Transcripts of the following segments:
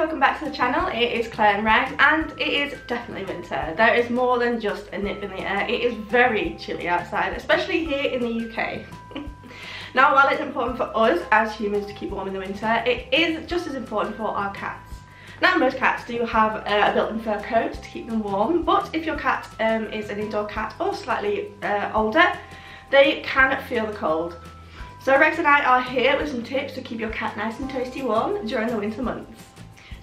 welcome back to the channel. It is Claire and Rags and it is definitely winter. There is more than just a nip in the air. It is very chilly outside, especially here in the UK. now while it's important for us as humans to keep warm in the winter, it is just as important for our cats. Now most cats do have uh, a built-in fur coat to keep them warm, but if your cat um, is an indoor cat or slightly uh, older, they can feel the cold. So Rex and I are here with some tips to keep your cat nice and toasty warm during the winter months.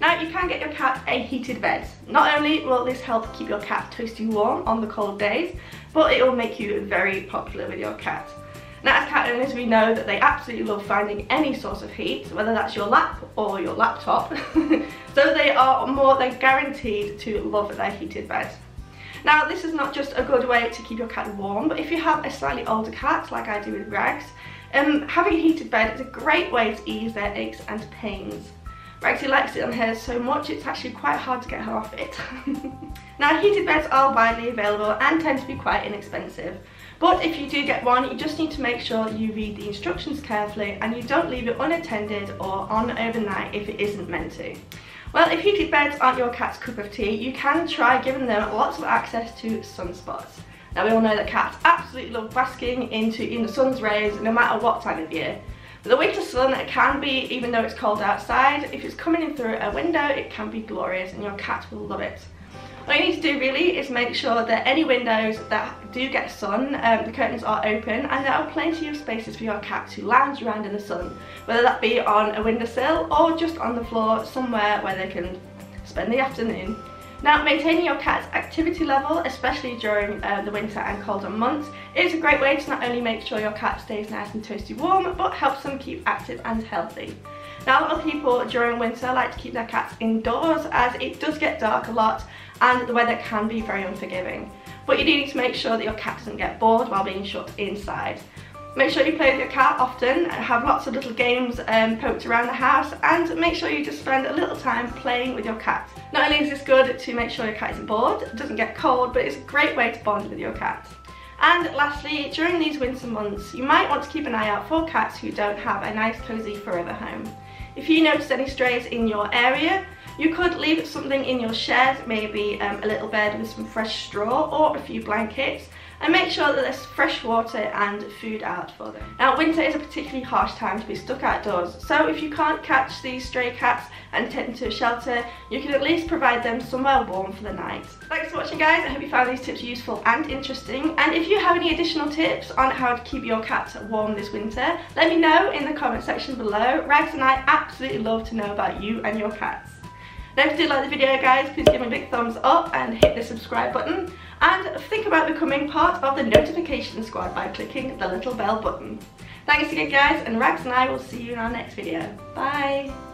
Now you can get your cat a heated bed. Not only will this help keep your cat toasty warm on the cold days, but it will make you very popular with your cat. Now as cat owners we know that they absolutely love finding any source of heat, whether that's your lap or your laptop, so they are more than guaranteed to love their heated bed. Now this is not just a good way to keep your cat warm, but if you have a slightly older cat like I do with Rags, um, having a heated bed is a great way to ease their aches and pains. Rexy likes it on hers so much it's actually quite hard to get her off it. now heated beds are widely available and tend to be quite inexpensive. But if you do get one, you just need to make sure you read the instructions carefully and you don't leave it unattended or on overnight if it isn't meant to. Well, if heated beds aren't your cat's cup of tea, you can try giving them lots of access to sunspots. Now we all know that cats absolutely love basking into in the sun's rays no matter what time of year. The winter sun can be, even though it's cold outside, if it's coming in through a window it can be glorious and your cat will love it. All you need to do really is make sure that any windows that do get sun, um, the curtains are open and there are plenty of spaces for your cat to lounge around in the sun, whether that be on a windowsill or just on the floor somewhere where they can spend the afternoon. Now, maintaining your cat's activity level, especially during uh, the winter and colder months, is a great way to not only make sure your cat stays nice and toasty warm, but helps them keep active and healthy. Now, a lot of people during winter like to keep their cats indoors as it does get dark a lot and the weather can be very unforgiving. But you do need to make sure that your cat doesn't get bored while being shut inside. Make sure you play with your cat often, have lots of little games um, poked around the house and make sure you just spend a little time playing with your cat. Not only is this good to make sure your cat isn't bored, doesn't get cold, but it's a great way to bond with your cat. And lastly, during these winter months, you might want to keep an eye out for cats who don't have a nice cosy forever home. If you notice any strays in your area, you could leave something in your shed, maybe um, a little bed with some fresh straw or a few blankets, and make sure that there's fresh water and food out for them. Now winter is a particularly harsh time to be stuck outdoors so if you can't catch these stray cats and take them to a shelter you can at least provide them somewhere warm for the night. Thanks for watching guys, I hope you found these tips useful and interesting and if you have any additional tips on how to keep your cat warm this winter let me know in the comment section below. Rags and I absolutely love to know about you and your cats. Now if you did like the video guys, please give me a big thumbs up and hit the subscribe button. And think about becoming part of the notification squad by clicking the little bell button. Thanks again guys, and Rags and I will see you in our next video. Bye!